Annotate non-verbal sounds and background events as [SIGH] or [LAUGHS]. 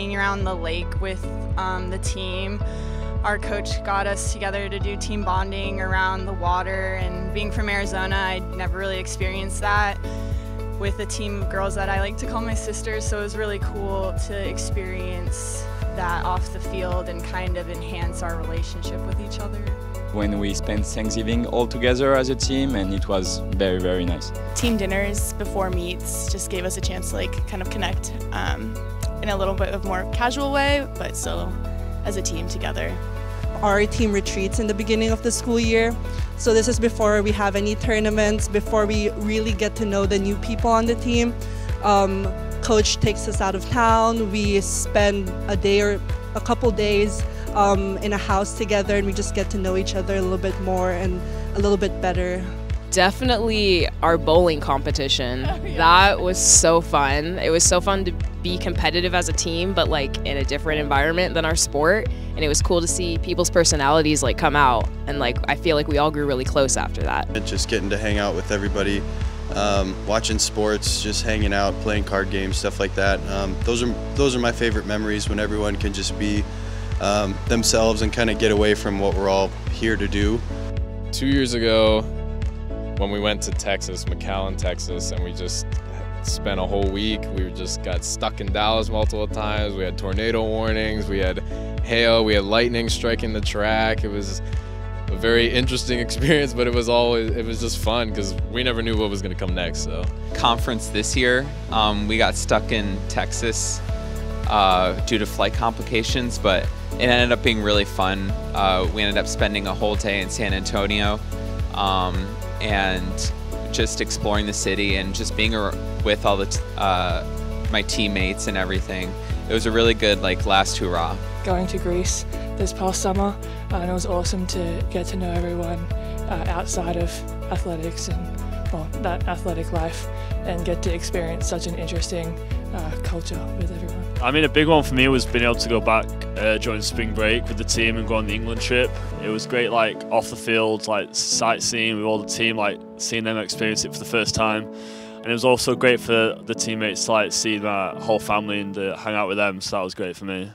hanging around the lake with um, the team. Our coach got us together to do team bonding around the water, and being from Arizona, I'd never really experienced that with a team of girls that I like to call my sisters, so it was really cool to experience that off the field and kind of enhance our relationship with each other. When we spent Thanksgiving all together as a team and it was very, very nice. Team dinners before meets just gave us a chance to like kind of connect um, in a little bit of more casual way, but still as a team together. Our team retreats in the beginning of the school year. So this is before we have any tournaments, before we really get to know the new people on the team. Um, coach takes us out of town. We spend a day or a couple days um, in a house together and we just get to know each other a little bit more and a little bit better. Definitely our bowling competition. [LAUGHS] Oh, yeah. That was so fun. It was so fun to be competitive as a team, but like in a different environment than our sport. And it was cool to see people's personalities like come out. And like I feel like we all grew really close after that. And just getting to hang out with everybody, um, watching sports, just hanging out, playing card games, stuff like that. Um, those are those are my favorite memories when everyone can just be um, themselves and kind of get away from what we're all here to do. Two years ago, when we went to Texas, McAllen, Texas, and we just spent a whole week. We just got stuck in Dallas multiple times. We had tornado warnings. We had hail. We had lightning striking the track. It was a very interesting [LAUGHS] experience, but it was always it was just fun because we never knew what was going to come next. So conference this year, um, we got stuck in Texas uh, due to flight complications, but it ended up being really fun. Uh, we ended up spending a whole day in San Antonio. Um, and just exploring the city and just being with all the uh, my teammates and everything. It was a really good like last hurrah. Going to Greece this past summer, and it was awesome to get to know everyone uh, outside of athletics and well that athletic life, and get to experience such an interesting uh, culture with everyone. I mean, a big one for me was being able to go back uh, during spring break with the team and go on the England trip. It was great, like off the field, like sightseeing with all the team, like seeing them experience it for the first time. And it was also great for the teammates to like see my whole family and uh, hang out with them. So that was great for me.